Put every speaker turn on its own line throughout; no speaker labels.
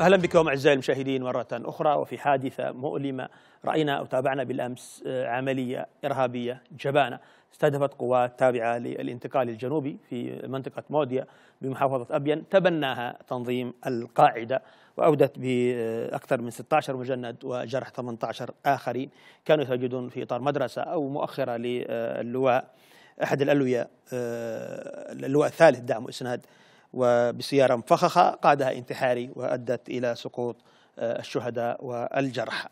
أهلا بكم أعزائي المشاهدين مرة أخرى وفي حادثة مؤلمة رأينا أو تابعنا بالأمس عملية إرهابية جبانة استهدفت قوات تابعة للانتقال الجنوبي في منطقة موديا بمحافظة أبين. تبناها تنظيم القاعدة وأودت بأكثر من 16 مجند وجرح 18 آخرين كانوا يتواجدون في إطار مدرسة أو مؤخرة للواء أحد الألوية اللواء الثالث دعم واسناد وبسيارة مفخخة قادها انتحاري وأدت إلى سقوط الشهداء والجرحى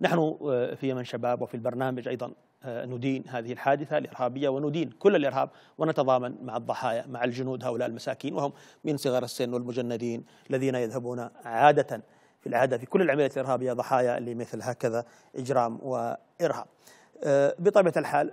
نحن في يمن شباب وفي البرنامج أيضا ندين هذه الحادثة الإرهابية وندين كل الإرهاب ونتضامن مع الضحايا مع الجنود هؤلاء المساكين وهم من صغار السن والمجندين الذين يذهبون عادة في العادة في كل العمليات الإرهابية ضحايا لمثل هكذا إجرام وإرهاب. بطبيعة الحال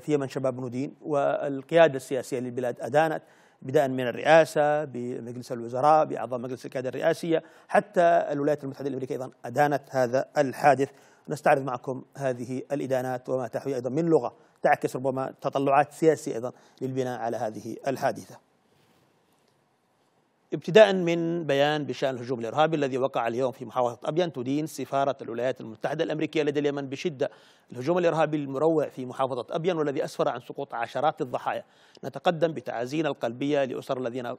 في يمن شباب ندين والقيادة السياسية للبلاد أدانت بدءا من الرئاسة بمجلس الوزراء بأعضاء مجلس القيادة الرئاسية حتى الولايات المتحدة الأمريكية أيضا أدانت هذا الحادث. نستعرض معكم هذه الإدانات وما تحوي أيضا من لغة تعكس ربما تطلعات سياسية أيضا للبناء على هذه الحادثة. ابتداء من بيان بشأن الهجوم الإرهابي الذي وقع اليوم في محافظة ابين تدين سفارة الولايات المتحدة الأمريكية لدى اليمن بشدة. الهجوم الإرهابي المروع في محافظة ابين والذي أسفر عن سقوط عشرات الضحايا. نتقدم بتعازينا القلبية لأسر الذين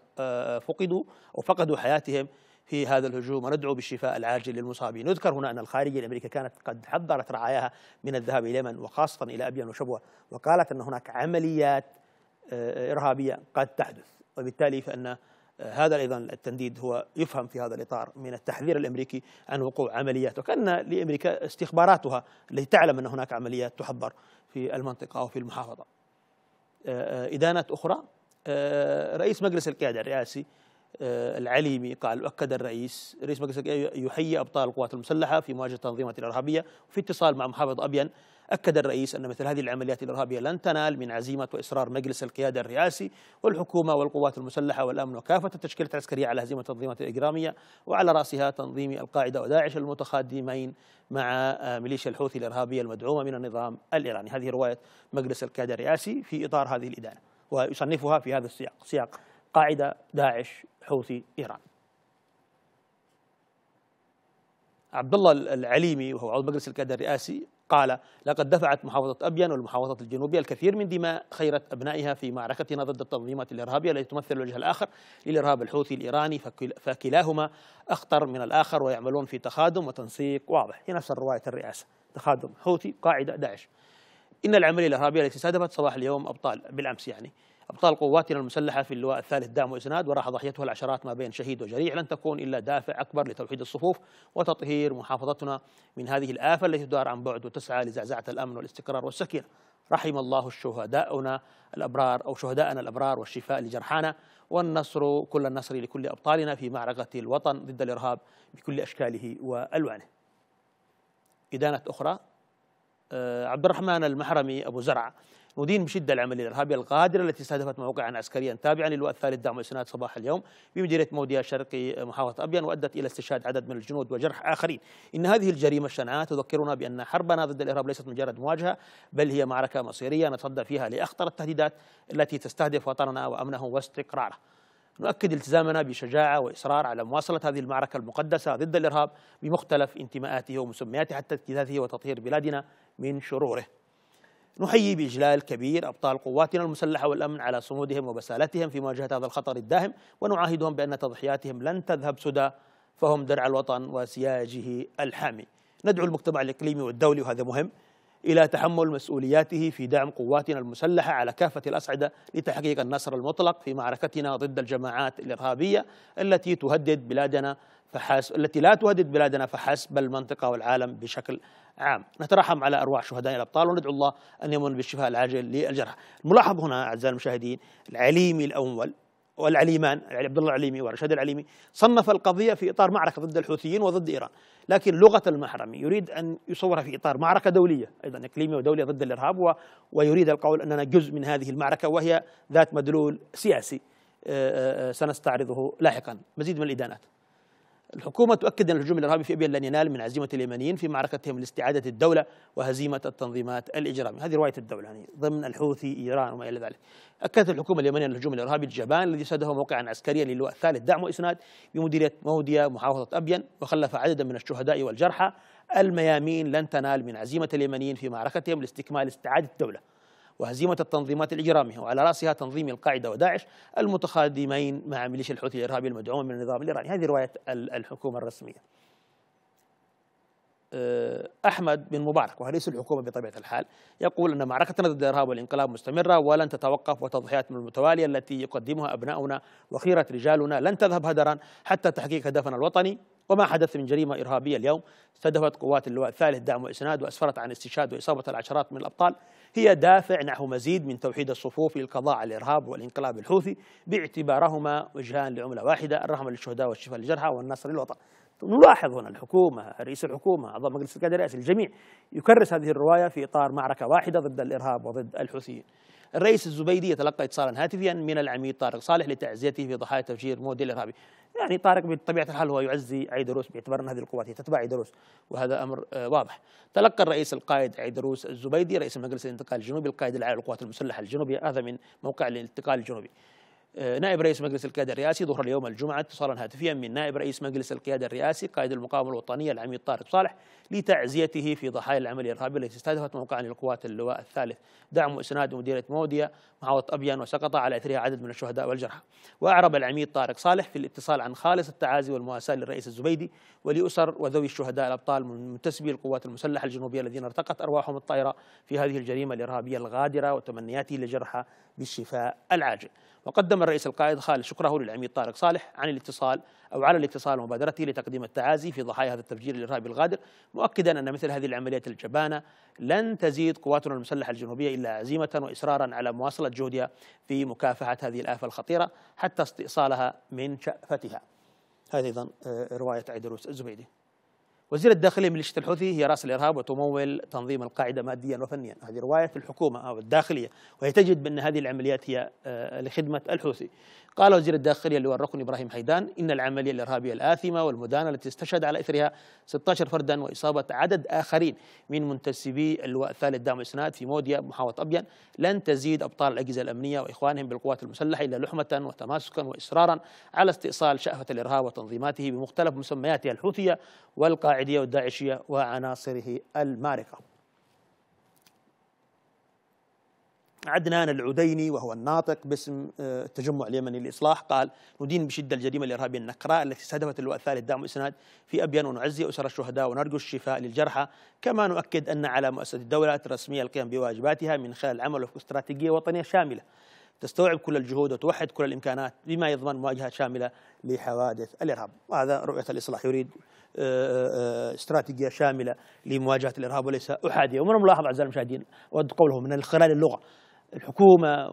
فقدوا أو فقدوا حياتهم في هذا الهجوم. وندعو بالشفاء العاجل للمصابين. نذكر هنا أن الخارجية الأمريكية كانت قد حذرت رعاياها من الذهاب إلى اليمن وخاصة إلى أبين وشبوة وقالت أن هناك عمليات إرهابية قد تحدث. وبالتالي فإن هذا أيضا التنديد هو يفهم في هذا الإطار من التحذير الأمريكي عن وقوع عمليات وكأن لأمريكا استخباراتها التي تعلم أن هناك عمليات تحضر في المنطقة أو في المحافظة. إدانة أخرى رئيس مجلس القيادة الرئاسي العليمي قال أكد الرئيس رئيس مجلس يحيي أبطال القوات المسلحة في مواجهة التنظيمات الإرهابية وفي اتصال مع محافظ ابين أكد الرئيس أن مثل هذه العمليات الإرهابية لن تنال من عزيمة وإصرار مجلس القيادة الرئاسي والحكومة والقوات المسلحة والأمن وكافة التشكيلات العسكرية على هزيمة التنظيمات الإجرامية وعلى رأسها تنظيم القاعدة وداعش المتخادمين مع ميليشيا الحوثي الإرهابية المدعومة من النظام الإيراني. هذه رواية مجلس القيادة الرئاسي في إطار هذه الإدانة. ويصنفها في هذا السياق سياق قاعدة داعش حوثي إيران. عبد الله العليمي وهو عضو مجلس القيادة الرئاسي قال لقد دفعت محافظة أبين والمحافظة الجنوبية الكثير من دماء خيرة أبنائها في معركتنا ضد التنظيمات الإرهابية التي تمثل الوجه الآخر للإرهاب الحوثي الإيراني فكلاهما أخطر من الآخر ويعملون في تخادم وتنسيق واضح. هي نفس الرواية الرئاسة تخادم حوثي قاعدة داعش. إن العملية الإرهابية التي استهدفت صباح اليوم أبطال بالأمس يعني. أبطال قواتنا المسلحة في اللواء الثالث دعم وإسناد وراح ضحيتها العشرات ما بين شهيد وجريح لن تكون إلا دافع أكبر لتوحيد الصفوف وتطهير محافظتنا من هذه الآفة التي تدار عن بعد وتسعى لزعزعة الأمن والاستقرار والسكينة. رحم الله الشهداءنا الأبرار أو شهداءنا الأبرار والشفاء لجرحانا والنصر كل النصر لكل أبطالنا في معركة الوطن ضد الإرهاب بكل أشكاله وألوانه. إدانة أخرى عبد الرحمن المحرمي أبو زرع. ندين بشدة العملية الإرهابية الغادرة التي استهدفت موقعا عسكريا تابعا للواء الثالث دعم وإسناد صباح اليوم بمديرية موديا شرقي محافظة أبين وأدت إلى استشهاد عدد من الجنود وجرح آخرين. إن هذه الجريمة الشنعاء تذكرنا بأن حربنا ضد الإرهاب ليست مجرد مواجهة بل هي معركة مصيرية نتصدى فيها لأخطر التهديدات التي تستهدف وطننا وأمنه واستقراره. نؤكد التزامنا بشجاعة وإصرار على مواصلة هذه المعركة المقدسة ضد الإرهاب بمختلف انتماءاته ومسمياته حتى اجتثاثه وتطهير بلادنا من شروره. نحيي بإجلال كبير أبطال قواتنا المسلحة والأمن على صمودهم وبسالتهم في مواجهة هذا الخطر الداهم ونعاهدهم بأن تضحياتهم لن تذهب سدى فهم درع الوطن وسياجه الحامي. ندعو المجتمع الإقليمي والدولي وهذا مهم إلى تحمل مسؤولياته في دعم قواتنا المسلحة على كافة الأصعدة لتحقيق النصر المطلق في معركتنا ضد الجماعات الإرهابية التي تهدد بلادنا فحسب التي لا تهدد بلادنا فحسب بل المنطقة والعالم بشكل عام. نترحم على أرواح شهداء الأبطال وندعو الله أن يمن بالشفاء العاجل للجرحى الملاحظ هنا أعزائي المشاهدين العليمي الأول والعليمان عبد الله العليمي ورشاد العليمي صنف القضية في إطار معركة ضد الحوثيين وضد إيران. لكن لغة المحرمي يريد أن يصورها في إطار معركة دولية أيضا إقليمية ودولية ضد الإرهاب و... ويريد القول أننا جزء من هذه المعركة وهي ذات مدلول سياسي سنستعرضه لاحقا. مزيد من الإدانات. الحكومة تؤكد أن الهجوم الإرهابي في أبين لن ينال من عزيمة اليمنيين في معركتهم لاستعادة الدولة وهزيمة التنظيمات الإجرامية. هذه رواية الدولة يعني ضمن الحوثي إيران وما إلى ذلك. أكدت الحكومة اليمنية أن الهجوم الإرهابي الجبان الذي سده موقعا عسكريا للواء الثالث دعم وإسناد بمديرية موديا محافظة أبين وخلف عددا من الشهداء والجرحى الميامين لن تنال من عزيمة اليمنيين في معركتهم لاستكمال استعادة الدولة. وهزيمة التنظيمات الإجرامية وعلى رأسها تنظيم القاعدة وداعش المتخادمين مع ميليشيا الحوثي الإرهابي المدعوم من النظام الإيراني. هذه رواية الحكومة الرسمية. أه، أحمد بن مبارك وهو رئيس الحكومة بطبيعة الحال يقول أن معركتنا ضد الإرهاب والإنقلاب مستمرة ولن تتوقف وتضحيات من المتوالية التي يقدمها أبناؤنا وخيرة رجالنا لن تذهب هدرا حتى تحقيق هدفنا الوطني. وما حدث من جريمة إرهابية اليوم استهدفت قوات اللواء الثالث دعم وإسناد وأسفرت عن استشهاد وإصابة العشرات من الأبطال. هي دافع نحو مزيد من توحيد الصفوف للقضاء على الإرهاب والانقلاب الحوثي باعتبارهما وجهان لعملة واحدة الرحمة للشهداء والشفاء للجرحى والنصر للوطن. نلاحظ هنا الحكومة رئيس الحكومة أعضاء مجلس القيادة الرئاسي الجميع يكرس هذه الرواية في إطار معركة واحدة ضد الإرهاب وضد الحوثيين. الرئيس الزبيدي يتلقى اتصالا هاتفيا من العميد طارق صالح لتعزيته في ضحايا تفجير موديل الإرهابي. يعني طارق بطبيعة الحال هو يعزي عيدروس باعتبار أن هذه القوات هي تتبع عيدروس وهذا أمر آه، واضح. تلقى الرئيس القائد عيدروس الزبيدي رئيس مجلس الانتقال الجنوبي القائد العام للقوات المسلحة الجنوبية هذا من موقع الانتقال الجنوبي. نائب رئيس مجلس القيادة الرئاسي ظهر اليوم الجمعة اتصالا هاتفيا من نائب رئيس مجلس القيادة الرئاسي قائد المقاومة الوطنية العميد طارق صالح لتعزيته في ضحايا العمل الإرهابي التي استهدفت موقعا للقوات اللواء الثالث. دعم وإسناد مديرية موديا محافظة أبيان وسقط على إثرها عدد من الشهداء والجرحى. وأعرب العميد طارق صالح في الاتصال عن خالص التعازي والمواساة للرئيس الزبيدي ولأسر وذوي الشهداء الأبطال من منتسبي القوات المسلحة الجنوبية الذين ارتقت أرواحهم الطائرة في هذه الجريمة الإرهابية الغادرة وتمنياته للجرحى بالشفاء العاجل. وقدم الرئيس القائد خالد شكره للعميد طارق صالح عن الاتصال أو على الاتصال ومبادرته لتقديم التعازي في ضحايا هذا التفجير الإرهابي الغادر مؤكدا أن مثل هذه العمليات الجبانة لن تزيد قواتنا المسلحة الجنوبية إلا عزيمة وإصرارا على مواصلة جهدها في مكافحة هذه الآفة الخطيرة حتى استئصالها من شأفتها. هذه أيضا آه، رواية عيدروس الزبيدي. وزير الداخلية ميليشيا الحوثي هي رأس الإرهاب وتمول تنظيم القاعدة ماديا وفنيا، هذه رواية الحكومة أو الداخلية وهي تجد بأن هذه العمليات هي آه، لخدمة الحوثي. قال وزير الداخلية اللواء الركن إبراهيم حيدان إن العملية الإرهابية الآثمة والمدانه التي استشهد على إثرها 16 فردا وإصابة عدد آخرين من منتسبي اللواء الثالث دعم إسناد في موديا محافظه ابين لن تزيد أبطال الأجهزة الأمنية وإخوانهم بالقوات المسلحة إلا لحمة وتماسكا وإصرارا على استئصال شأفه الإرهاب وتنظيماته بمختلف مسمياتها الحوثية والقاعدية والداعشية وعناصره المارقة. عدنان العديني وهو الناطق باسم آه، التجمع اليمني للإصلاح قال ندين بشدة الجريمة الإرهابية النكراء التي استهدفت اللواء الثالث دعم إسناد في أبين ونعزي أسر الشهداء ونرجو الشفاء للجرحى. كما نؤكد أن على مؤسسة الدولة الرسمية القيام بواجباتها من خلال العمل وفق استراتيجية وطنية شاملة. تستوعب كل الجهود وتوحد كل الإمكانات بما يضمن مواجهة شاملة لحوادث الإرهاب. وهذا رؤية الإصلاح يريد آه، آه، استراتيجية شاملة لمواجهة الإرهاب وليس أحادية. ومن الملاحظ أعزائي المشاهدين أود قوله من خلال اللغة الحكومة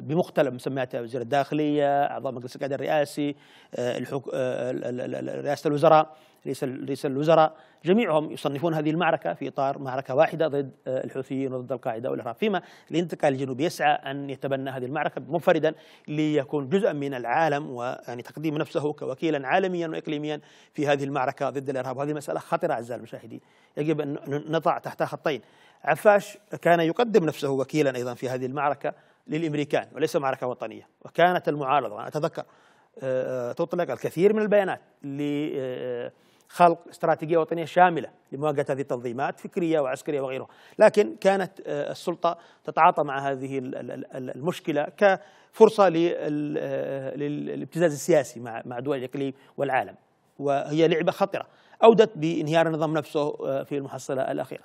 بمختلف مسمياتها وزير الداخلية أعضاء مجلس القيادة الرئاسي آه، آه، رئاسة الوزراء رئيس رئيس الوزراء جميعهم يصنفون هذه المعركة في إطار معركة واحدة ضد آه، الحوثيين وضد القاعدة والارهاب، فيما الانتقال الجنوبي يسعى أن يتبنى هذه المعركة منفردا ليكون جزءا من العالم ويعني تقديم نفسه كوكيلا عالميا واقليميا في هذه المعركة ضد الإرهاب، وهذه مسألة خطره أعزائي المشاهدين، يجب أن نضع تحتها خطين، عفاش كان يقدم نفسه وكيلا أيضا في هذه المعركة للأمريكان وليس معركة وطنية وكانت المعارضة. أنا أتذكر آه، آه، تطلق الكثير من البيانات لخلق استراتيجية وطنية شاملة لمواجهة هذه التنظيمات فكرية وعسكرية وغيرها. لكن كانت آه، السلطة تتعاطى مع هذه المشكلة كفرصة للابتزاز السياسي مع دول الإقليم والعالم. وهي لعبة خطرة. أودت بانهيار النظام نفسه في المحصلة الأخيرة.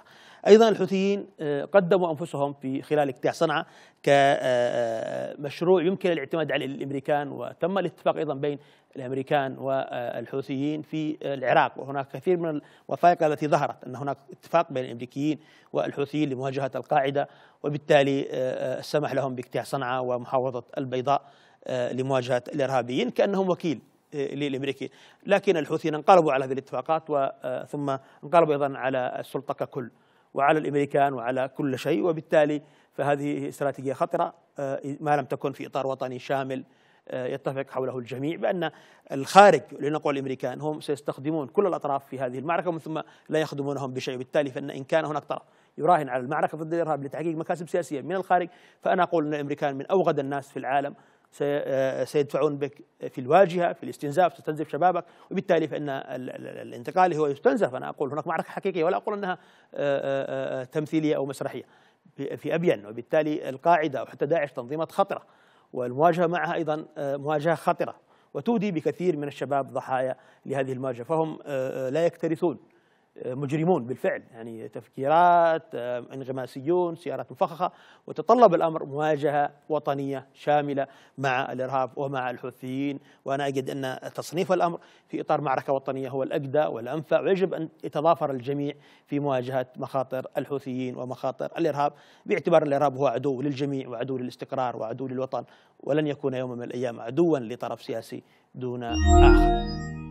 أيضا الحوثيين آه، قدموا أنفسهم في خلال اقتلاع صنعاء كمشروع يمكن الاعتماد عليه للأمريكان وتم الاتفاق أيضا بين الأمريكان والحوثيين في العراق. وهناك كثير من الوثائق التي ظهرت أن هناك اتفاق بين الأمريكيين والحوثيين لمواجهة القاعدة وبالتالي آه، سمح لهم باقتلاع صنعاء ومحافظه البيضاء آه، لمواجهة الإرهابيين كأنهم وكيل. للأمريكيين. لكن الحوثيين انقلبوا على هذه الاتفاقات ثم انقلبوا أيضا على السلطه ككل وعلى الأمريكان وعلى كل شيء. وبالتالي فهذه استراتيجية خطرة آه، ما لم تكن في إطار وطني شامل يتفق حوله الجميع بأن الخارج لنقول الأمريكان هم سيستخدمون كل الأطراف في هذه المعركة ومن ثم لا يخدمونهم بشيء. وبالتالي فإن إن كان هناك طرف يراهن على المعركة ضد الإرهاب لتحقيق مكاسب سياسية من الخارج فأنا أقول أن الأمريكان من أوغد الناس في العالم سيدفعون بك في الواجهة في الاستنزاف تستنزف شبابك. وبالتالي فإن الانتقال هو يستنزف. أنا أقول هناك معركة حقيقية ولا أقول أنها تمثيلية أو مسرحية. في أبين. وبالتالي القاعدة أو حتى داعش تنظيمات خطرة. والمواجهة معها أيضا مواجهة خطرة. وتودي بكثير من الشباب ضحايا لهذه المواجهة. فهم لا يكترثون. مجرمون بالفعل يعني تفكيرات انغماسيون سيارات مفخخة وتطلب الأمر مواجهة وطنية شاملة مع الإرهاب ومع الحوثيين. وأنا أجد أن تصنيف الأمر في إطار معركة وطنية هو الأجدى والأنفع ويجب أن يتضافر الجميع في مواجهة مخاطر الحوثيين ومخاطر الإرهاب. باعتبار الإرهاب هو عدو للجميع وعدو للاستقرار وعدو للوطن ولن يكون يوم من الأيام عدوا لطرف سياسي دون آخر.